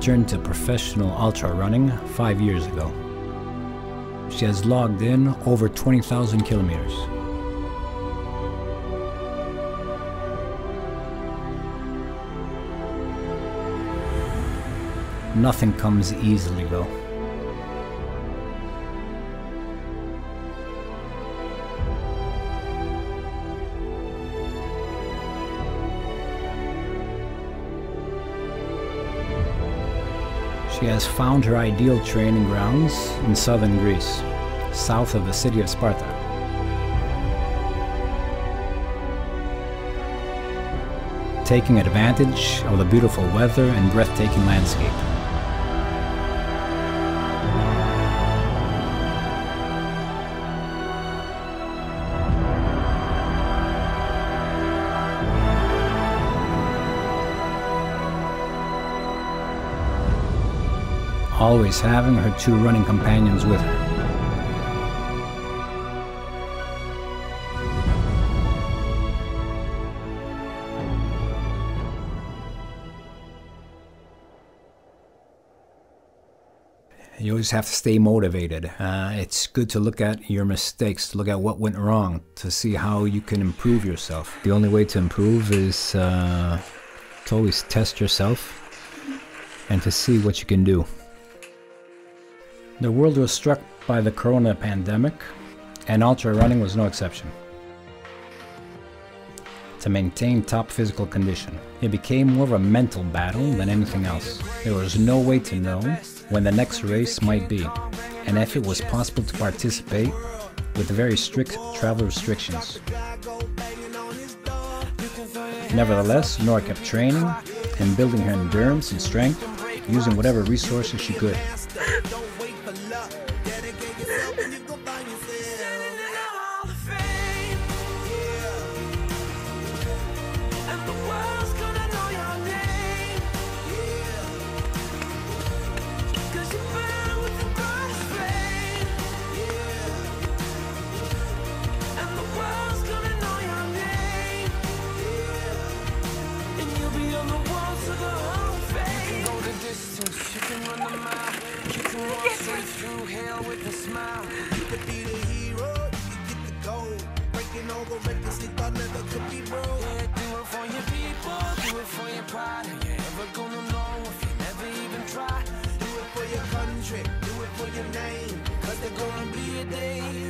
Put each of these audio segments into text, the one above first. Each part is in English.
Turned to professional ultra running five years ago. She has logged in over 20,000 kilometers. Nothing comes easily though. She has found her ideal training grounds in southern Greece, south of the city of Sparta. Taking advantage of the beautiful weather and breathtaking landscape. Always having her two running companions with her. You always have to stay motivated. Uh, it's good to look at your mistakes, to look at what went wrong, to see how you can improve yourself. The only way to improve is uh, to always test yourself and to see what you can do. The world was struck by the corona pandemic, and ultra running was no exception. To maintain top physical condition, it became more of a mental battle than anything else. There was no way to know when the next race might be, and if it was possible to participate with very strict travel restrictions. Nevertheless, Noora kept training and building her endurance and strength using whatever resources she could. around with a smile. You could be the hero, you could get the gold. Breaking all the records they thought never could be broke. Yeah, do it for your people, do it for your pride. You're never gonna know if you never even try. Do it for your country, do it for your name. Cause there's gonna be a day.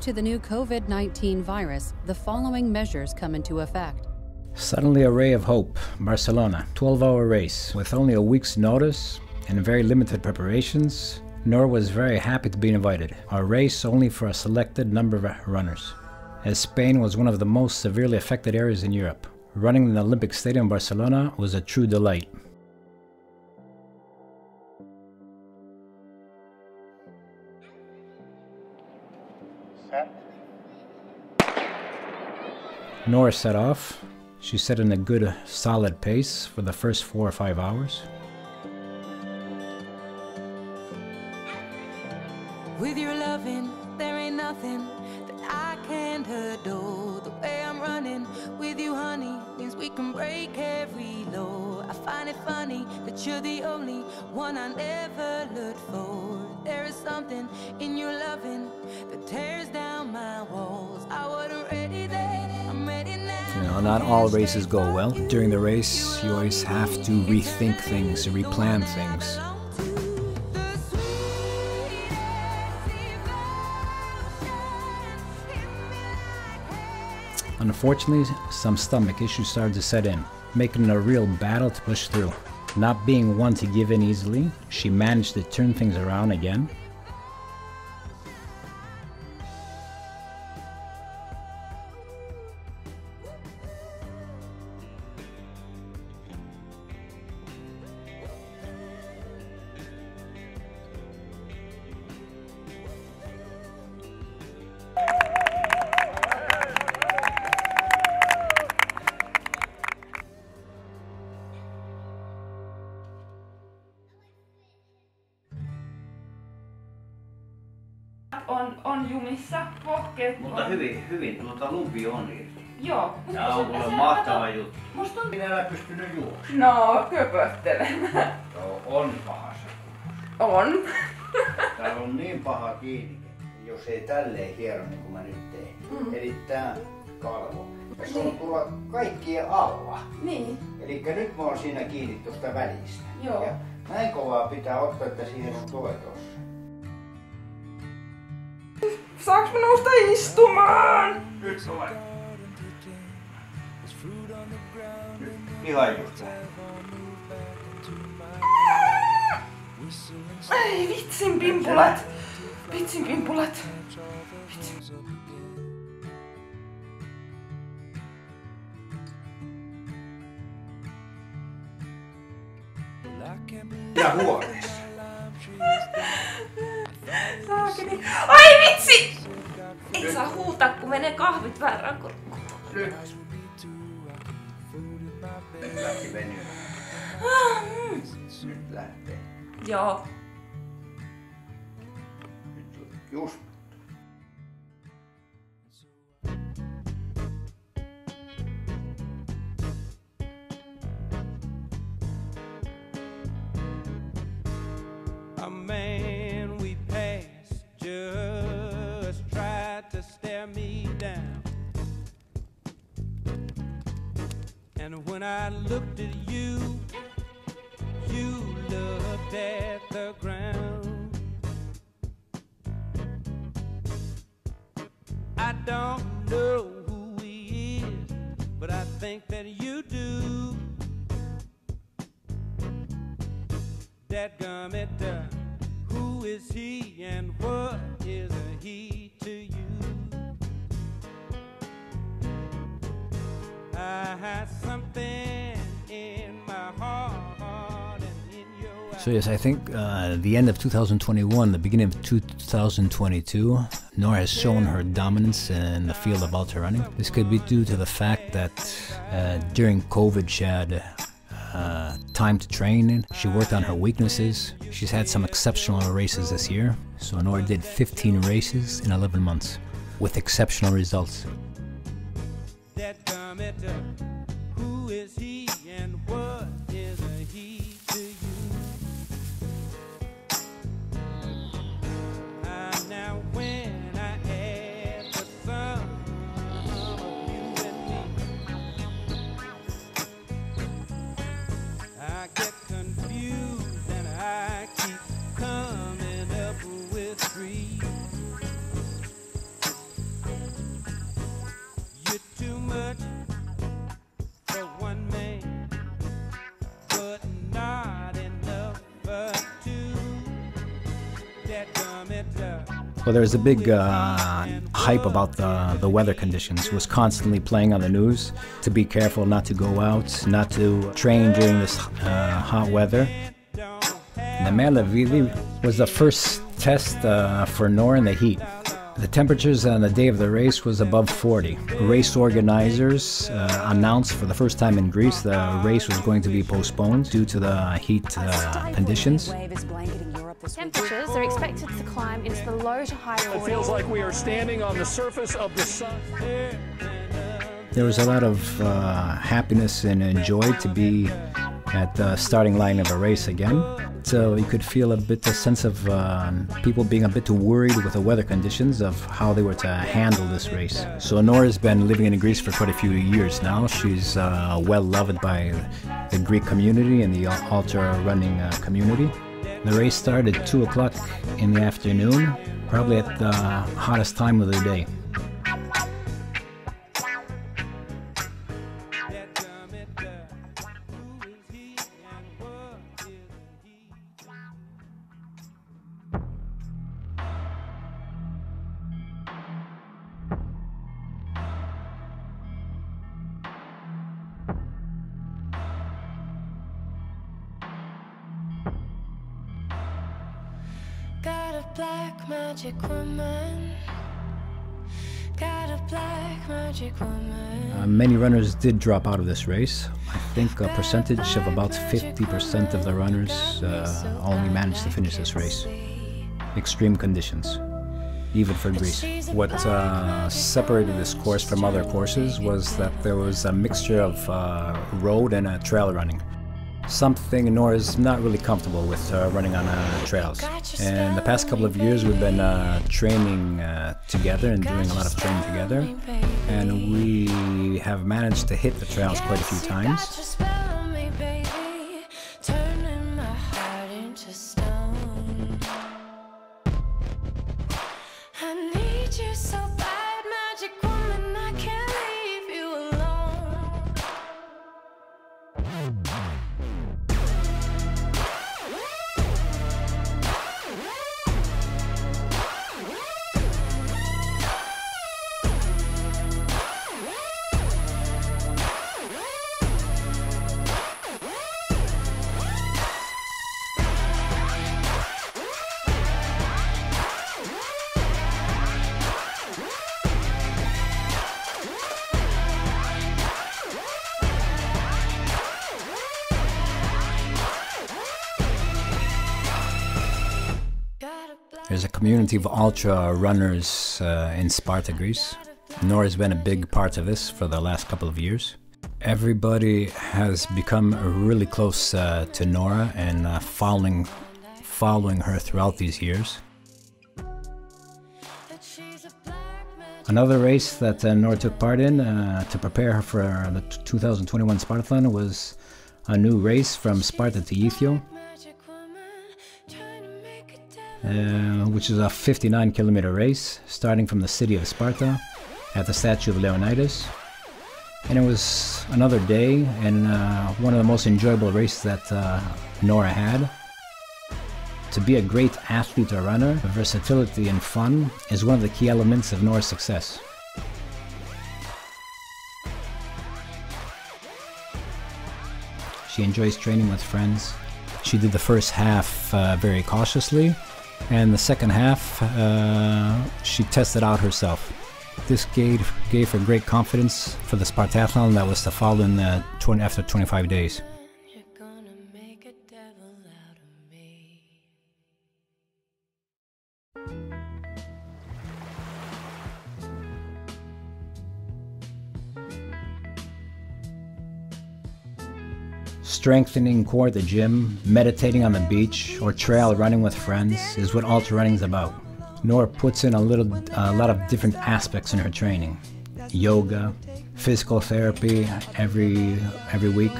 Due to the new COVID 19 virus, the following measures come into effect. Suddenly a ray of hope. Barcelona, 12 hour race. With only a week's notice and very limited preparations, Nor was very happy to be invited. A race only for a selected number of runners. As Spain was one of the most severely affected areas in Europe, running in the Olympic Stadium Barcelona was a true delight. Noora set off. She set in a good, solid pace for the first four or five hours. With your loving there ain't nothing that I can't adore. The way I'm running with you, honey, means we can break every law. I find it funny that you're the only one I never looked for. There is something in your loving that tears down my walls. I wasn't now. Not all races go well. During the race, you always have to rethink things, replan things. Unfortunately, some stomach issues started to set in, making it a real battle to push through. Not being one to give in easily, she managed to turn things around again. Tälleen hiero niin kuin mä nyt teen. Mm. Eli tää kalvo. Ja se on tuolla kaikkien alla. Niin. Eli nyt mä oon siinä kiinni tuosta välistä. Joo. Ja näin kovaa pitää ottaa, että siihen on tuo tossa. Saaks mä nousta istumaan? Nyt tulee. Nyt vitsin pimpulat. Vitsin pimpulat. Vitsin. Ja huoneessa. Saakeli. Ai vitsi! Ei saa huutaa, kun menee kahvit väärään kurkkuun. Nyt. Lähti venymään. Nyt lähtee. Joo. Już So yes, I think uh, the end of 2021, the beginning of 2022, Noora has shown her dominance in the field of ultra running. This could be due to the fact that uh, during COVID she had uh, time to train. She worked on her weaknesses. She's had some exceptional races this year. So Noora did 15 races in 11 months with exceptional results. who is he and what is he to you now when Well, there's a big uh, hype about the, the weather conditions. It was constantly playing on the news to be careful not to go out, not to train during this uh, hot weather. The Mela was the first test uh, for Nor in the heat. The temperatures on the day of the race was above 40. Race organizers uh, announced for the first time in Greece the race was going to be postponed due to the heat uh, conditions. Temperatures are expected to climb into the low to high 40s. It feels like we are standing on the surface of the sun. There was a lot of uh, happiness and joy to be at the starting line of a race again. So you could feel a bit a sense of uh, people being a bit too worried with the weather conditions of how they were to handle this race. So Noora's been living in Greece for quite a few years now. She's uh, well loved by the Greek community and the ultra running uh, community. The race started 2 o'clock in the afternoon, probably at the hottest time of the day. A black magic woman. Got a black magic woman. Uh, many runners did drop out of this race. I think a percentage of about 50% of the runners uh, only managed to finish this race. Extreme conditions, even for Greece. What uh, separated this course from other courses was that there was a mixture of uh, road and uh, trail running something Noora's not really comfortable with uh, running on uh, trails. And the past couple of years we've been uh, training uh, together and doing a lot of training together. And we have managed to hit the trails quite a few times. Community of ultra runners uh, in Sparta, Greece. Noora's been a big part of this for the last couple of years. Everybody has become really close uh, to Noora and uh, following, following her throughout these years. Another race that uh, Noora took part in uh, to prepare her for the 2021 Spartathlon was a new race from Sparta to Ethio. Uh, which is a 59 kilometer race starting from the city of Sparta at the statue of Leonidas. And it was another day and uh, one of the most enjoyable races that uh, Noora had. To be a great athlete or runner, versatility and fun is one of the key elements of Noora's success. She enjoys training with friends. She did the first half uh, very cautiously, and the second half uh, she tested out herself. This gave, gave her great confidence for the Spartathlon that was to follow in the 20, after 25 days. Strengthening core at the gym, meditating on the beach, or trail running with friends is what ultra running is about. Noora puts in a little, a lot of different aspects in her training: yoga, physical therapy every every week.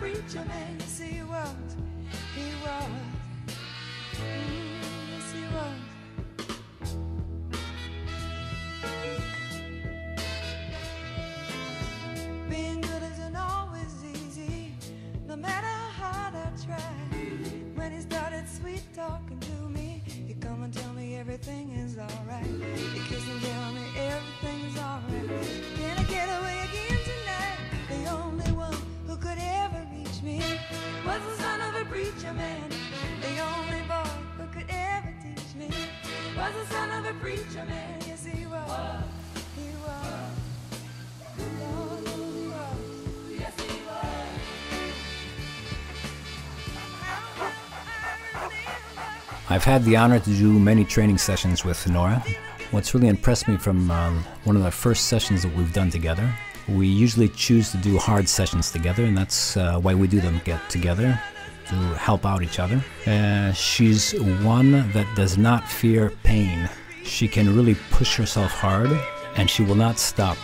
Preacher man. Yes, he was. He was. Mm, son of a preacher man. Yes, he was. He was. He was. Yes, he was. I've had the honor to do many training sessions with Noora. What's really impressed me from uh, one of the first sessions that we've done together, we usually choose to do hard sessions together, and that's uh, why we do them get together to help out each other. Uh, she's one that does not fear pain. She can really push herself hard, and she will not stop.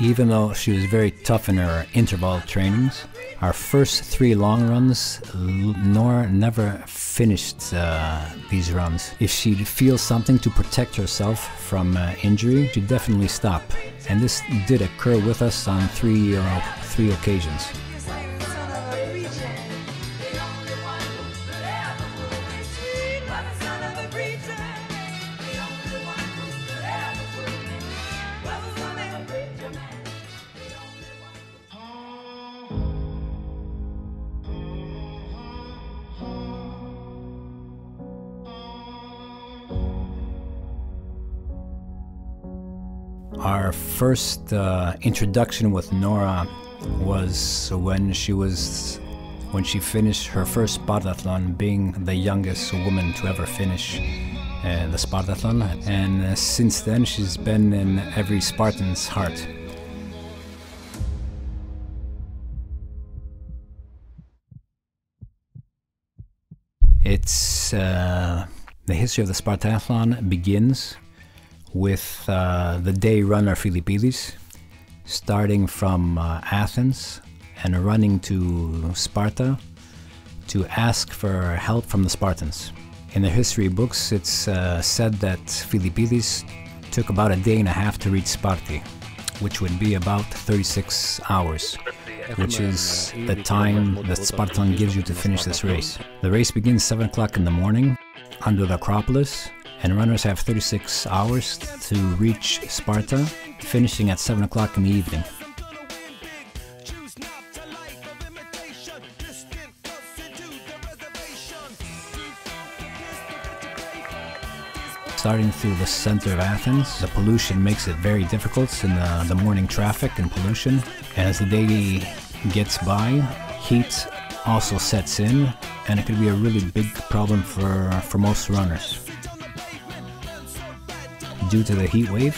Even though she was very tough in her interval trainings, our first three long runs, Noora never finished uh, these runs. If she feels something to protect herself from uh, injury, she definitely stop. And this did occur with us on three uh, three occasions. Our first uh, introduction with Noora was when she was when she finished her first Spartathlon, being the youngest woman to ever finish uh, the Spartathlon. And uh, since then, she's been in every Spartan's heart. It's uh, the history of the Spartathlon begins with uh, the day runner Philippidis, starting from uh, Athens and running to Sparta to ask for help from the Spartans. In the history books, it's uh, said that Philippidis took about a day and a half to reach Sparta, which would be about 36 hours, which is the time that Spartan gives you to finish this race. The race begins 7 o'clock in the morning under the Acropolis, and runners have 36 hours to reach Sparta, finishing at 7 o'clock in the evening. Starting through the center of Athens, the pollution makes it very difficult in the, the morning traffic and pollution. And as the day gets by, heat also sets in, and it could be a really big problem for, for most runners. Due to the heat wave,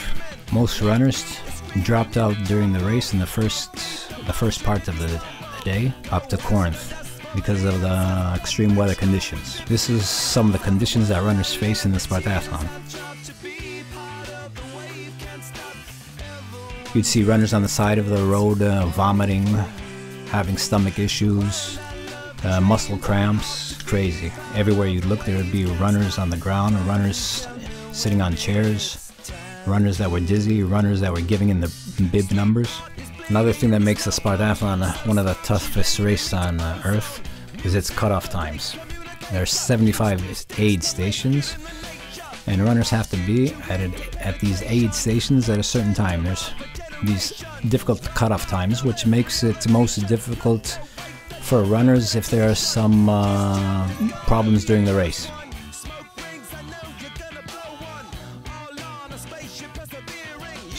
most runners dropped out during the race in the first the first part of the, day up to Corinth because of the extreme weather conditions. This is some of the conditions that runners face in the Spartathlon. You'd see runners on the side of the road uh, vomiting, having stomach issues, uh, muscle cramps, crazy. Everywhere you look, there would be runners on the ground, runners sitting on chairs, runners that were dizzy, runners that were giving in the bib numbers. Another thing that makes the Spartathlon one of the toughest races on uh, Earth is its cutoff times. There are 75 aid stations, and runners have to be at, it, at these aid stations at a certain time. There's these difficult cutoff times, which makes it most difficult for runners if there are some uh, problems during the race.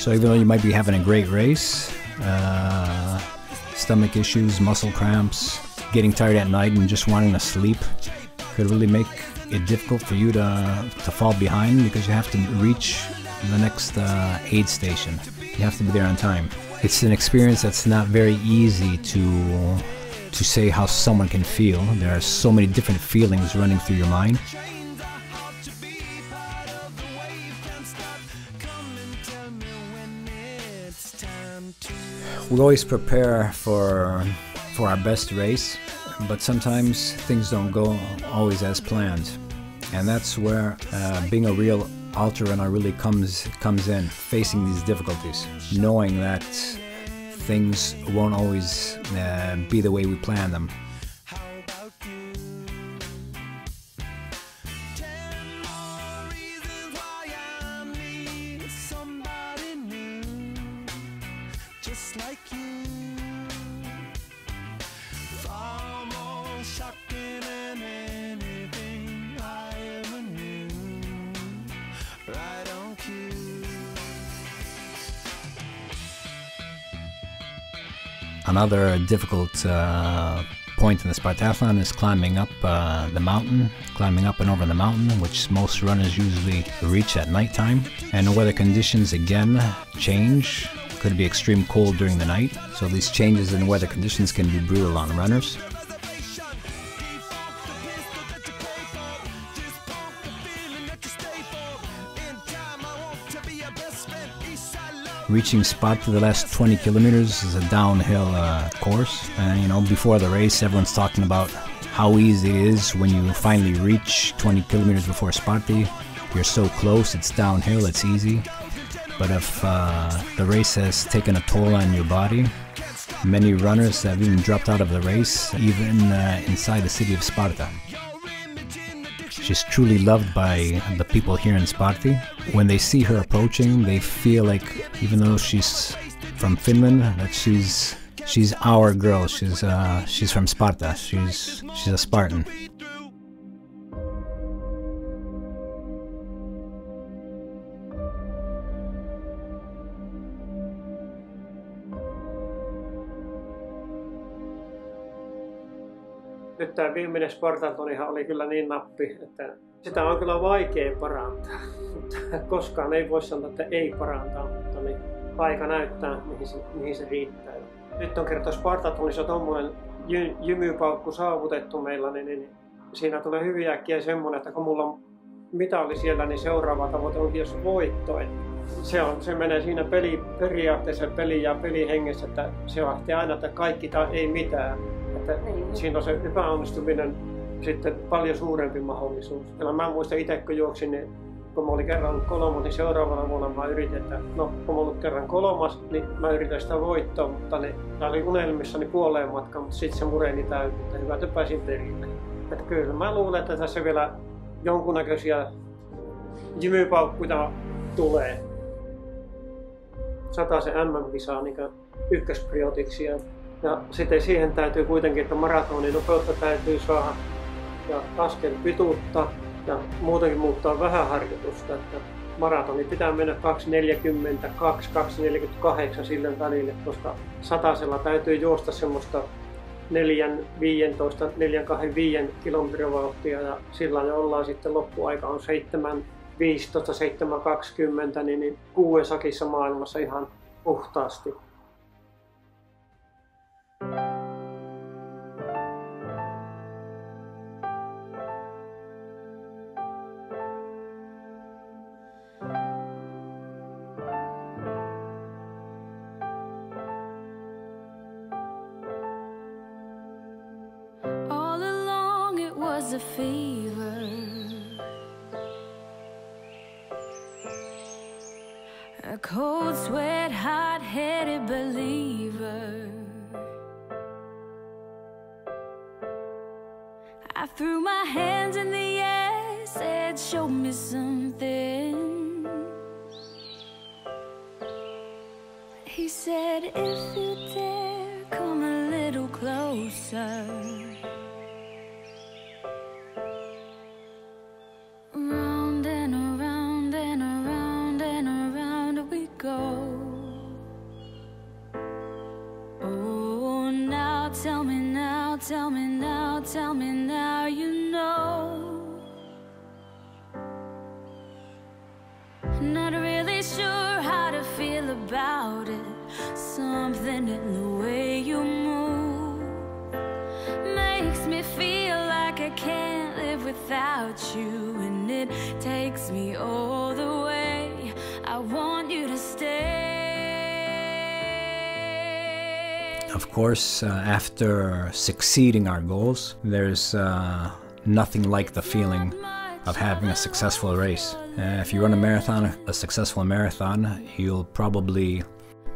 So even though you might be having a great race, uh, stomach issues, muscle cramps, getting tired at night and just wanting to sleep could really make it difficult for you to, to fall behind because you have to reach the next uh, aid station. You have to be there on time. It's an experience that's not very easy to to say how someone can feel. There are so many different feelings running through your mind. We always prepare for for our best race, but sometimes things don't go always as planned, and that's where uh, being a real runner really comes comes in. Facing these difficulties, knowing that things won't always uh, be the way we plan them. Another difficult uh, point in the Spartathlon is climbing up uh, the mountain, climbing up and over the mountain, which most runners usually reach at nighttime. And the weather conditions again change. Could be extreme cold during the night, so these changes in weather conditions can be brutal on runners. Reaching Sparta the last 20 kilometers is a downhill uh, course. And you know, before the race, everyone's talking about how easy it is when you finally reach 20 kilometers before Sparta. You're so close, it's downhill, it's easy. But if uh, the race has taken a toll on your body, many runners have even dropped out of the race, even uh, inside the city of Sparta. She's truly loved by the people here in Sparti. When they see her approaching, they feel like, even though she's from Finland, that she's she's our girl. She's uh, she's from Sparta. She's she's a Spartan. Nyt tämä viimeinen Spartatonihan oli kyllä niin nappi, että sitä on kyllä vaikea parantaa. Koskaan ei voi sanoa, että ei parantaa, mutta niin aika näyttää, mihin se, mihin se riittää. Nyt on kerta Spartatonissa tuommoinen jy, jymypaukku saavutettu meillä, niin, niin siinä tulee hyvin äkkiä semmoinen, että kun mulla on mitali siellä, niin seuraava tavoite onkin jos voitto. Se, on, se menee siinä peli, periaatteessa peli ja pelihengessä, että se lähtee aina, että kaikki tai ei mitään. Että niin. siinä on se epäonnistuminen sitten paljon suurempi mahdollisuus. Ja mä muistan itse, kun juoksin, niin kun mä olin kerran kolmas, niin seuraavana vuonna mä yritin, että no kun mä olin kerran kolmas, niin mä yritän sitä voittoa, mutta niin, tämä oli unelmissani puoleen matkaan, mutta sitten se mureni täysin, että hyvä, että pääsin perille. Että kyllä mä luulen, että tässä vielä jonkunnäköisiä jymypaukkuja tulee. Sata se MM-kisaa niin ykköspriotiksi ja sitten siihen täytyy kuitenkin, että maratonin nopeutta täytyy saada ja askel pituutta ja muutenkin muuttaa vähän harjoitusta. Että maratoni pitää mennä 2.42, 2.48 sille välille, koska satasella täytyy juosta semmoista 4, 15, 4, 5 kilometrin vauhtia ja sillä jo ollaan sitten loppuaika on 7, 15, 7, 20, niin, niin kuuden sakissa maailmassa ihan puhtaasti. Tell me now, tell me now, you know. Not really sure how to feel about it. Something in the way you move makes me feel like I can't live without you, and it takes me all the way. Of course, uh, after succeeding our goals, there's uh, nothing like the feeling of having a successful race. Uh, if you run a marathon, a successful marathon, you'll probably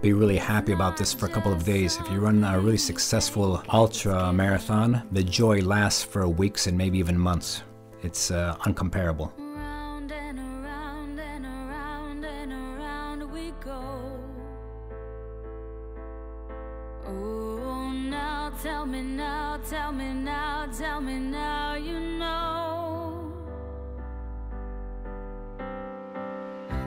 be really happy about this for a couple of days. If you run a really successful ultra marathon, the joy lasts for weeks and maybe even months. It's uh, uncomparable. Tell me now, tell me now, tell me now you know.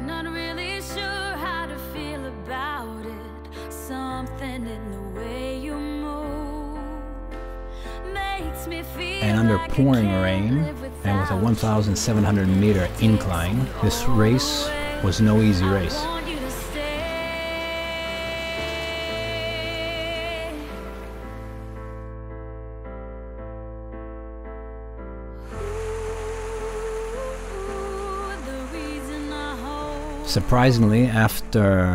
Not really sure how to feel about it. Something in the way you move makes me feel. And under like pouring rain, and with a 1,700 meter incline, this race was no easy race. Surprisingly, after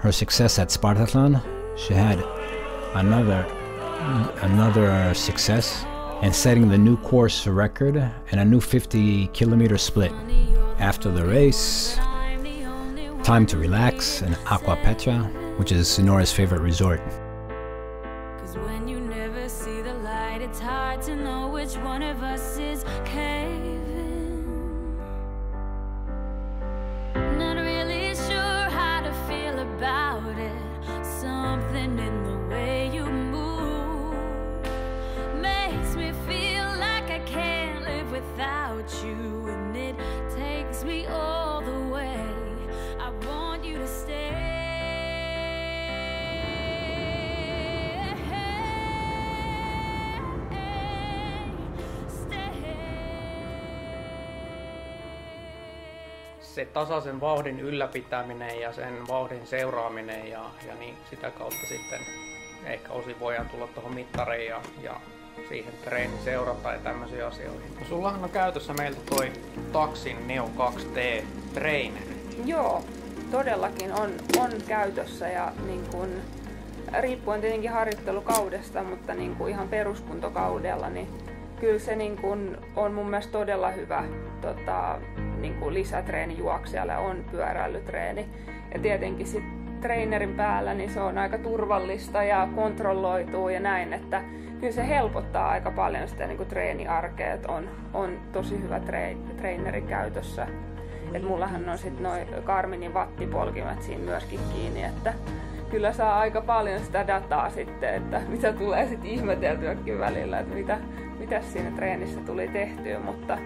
her success at Spartathlon, she had another another success and setting the new course record and a new 50 kilometer split. After the race, time to relax in Aquapetra, which is so Noora's favorite resort. Cause se tasaisen vauhdin ylläpitäminen ja sen vauhdin seuraaminen ja, ja niin sitä kautta sitten ehkä osin voidaan tulla tuohon mittariin ja, ja siihen treenin seurata ja tämmöisiin asioihin. No, sullahan on käytössä meiltä toi Taksin Neo 2T trainer. Joo, todellakin on, on käytössä ja niin kun, riippuen tietenkin harjoittelukaudesta, mutta niin kuin ihan peruskuntokaudella, niin kyllä se niin kun on mun mielestä todella hyvä tota, niin kuin lisätreeni juoksijalle, on pyöräilytreeni. Ja tietenkin sit trainerin päällä niin se on aika turvallista ja kontrolloituu ja näin, että kyllä se helpottaa aika paljon sitä niin treeniarkea, että on, on tosi hyvä tre, treeneri käytössä. Et mullahan on sitten noin Karminin wattipolkimet siinä myöskin kiinni, että kyllä saa aika paljon sitä dataa sitten, että mitä tulee sitten ihmeteltyäkin välillä, että mitä, mitä siinä treenissä tuli tehtyä, mutta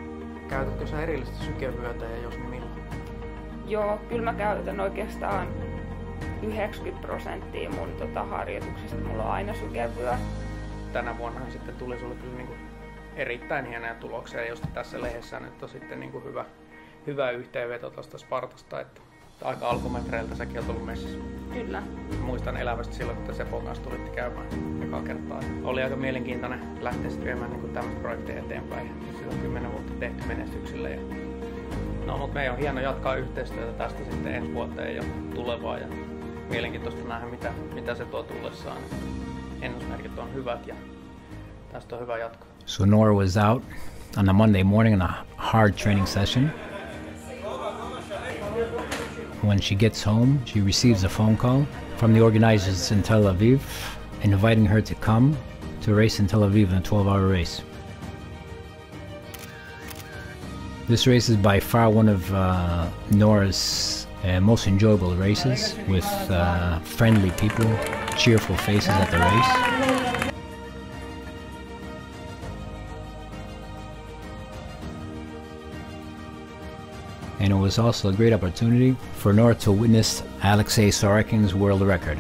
Käytätkö sä erillistä sykevyötä ja jos niin milloin? Joo, kyllä mä käytän oikeastaan 90 prosenttia mun tota, harjoituksista. Mulla on aina sykevyö. Tänä vuonna sitten tuli sulle kyllä niin kuin erittäin hienoja tuloksia, josta tässä lehdessä nyt on sitten niin kuin hyvä, hyvä yhteenveto tuosta Spartasta, että aika alkumetreiltä säkin olet ollut messissä. Kyllä. Muistan elävästi silloin, kun te Sepon kanssa tulitte käymään ekaa kertaa. Oli aika mielenkiintoinen lähteä sitten viemään niin tämmöistä projektia eteenpäin. Sillä on kymmenen vuotta tehty menestyksellä. Ja... No, mutta meidän on hieno jatkaa yhteistyötä tästä sitten ensi vuoteen ja tulevaan. Ja mielenkiintoista nähdä, mitä, mitä se tuo tullessaan. Ennusmerkit on hyvät ja tästä on hyvä jatkaa. So Nora was out on a Monday morning in a hard training session. When she gets home, she receives a phone call from the organizers in Tel Aviv inviting her to come to race in Tel Aviv in a 12 hour race. This race is by far one of uh, Noora's uh, most enjoyable races with uh, friendly people, cheerful faces at the race. And it was also a great opportunity for Noora to witness Alexei Sorokin's world record.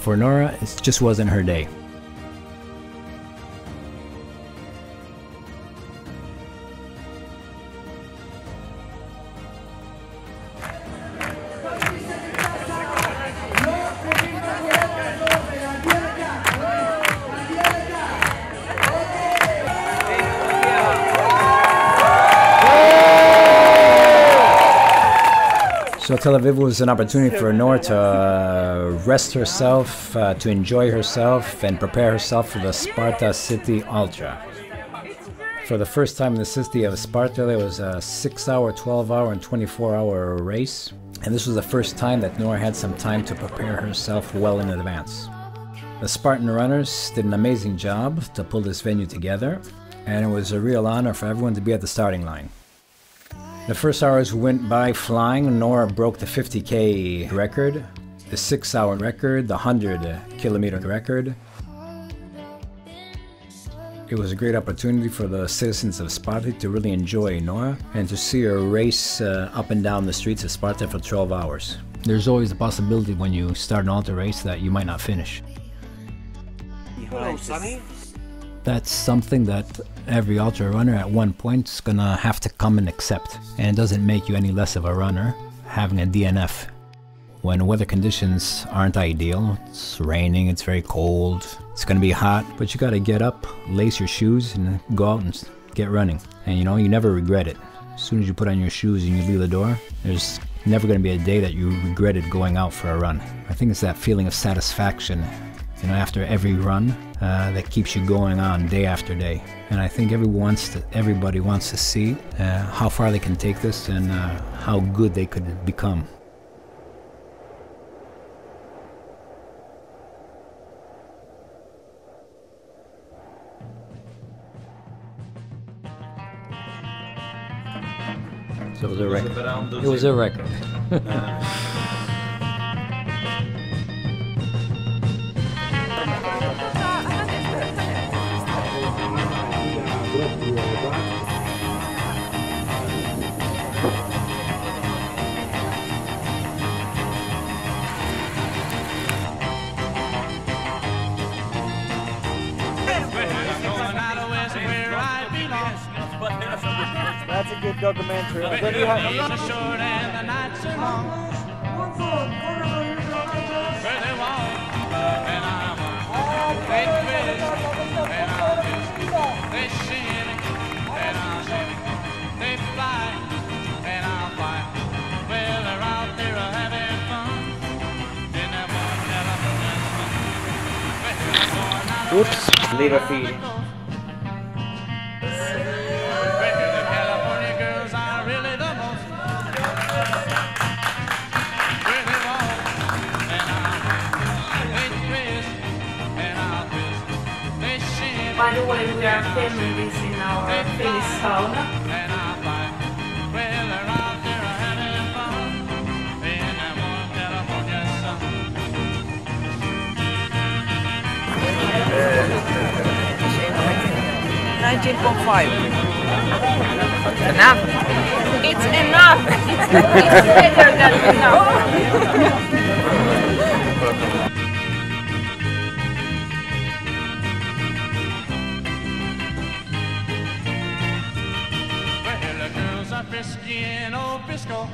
For Noora, it just wasn't her day. So Tel Aviv was an opportunity for Noora to uh, rest herself, uh, to enjoy herself, and prepare herself for the Sparta City Ultra. For the first time in the city of Sparta, there was a 6 hour, 12 hour, and 24 hour race. And this was the first time that Noora had some time to prepare herself well in advance. The Spartan runners did an amazing job to pull this venue together, and it was a real honor for everyone to be at the starting line. The first hours went by flying. Noora broke the 50k record, the 6 hour record, the 100 kilometer record. It was a great opportunity for the citizens of Sparta to really enjoy Noora and to see her race uh, up and down the streets of Sparta for 12 hours. There's always the possibility when you start an ultra race that you might not finish. Hello, Sunny. That's something that every ultra runner at one point is gonna have to come and accept. And it doesn't make you any less of a runner having a DNF. When weather conditions aren't ideal, it's raining, it's very cold, it's gonna be hot, but you gotta get up, lace your shoes, and go out and get running. And you know, you never regret it. As soon as you put on your shoes and you leave the door, there's never gonna be a day that you regretted going out for a run. I think it's that feeling of satisfaction you know, after every run uh, that keeps you going on day after day. And I think everyone wants to, everybody wants to see uh, how far they can take this and uh, how good they could become. So it was a record. It was a record. That's a good documentary. Oops, leave a feed. By the way, we are this in our Finnish sauna. Nineteen point five. Enough. It's enough! It's, it's better than enough! Well, the girls are frisky in old Frisco.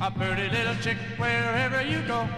A pretty little chick wherever you go.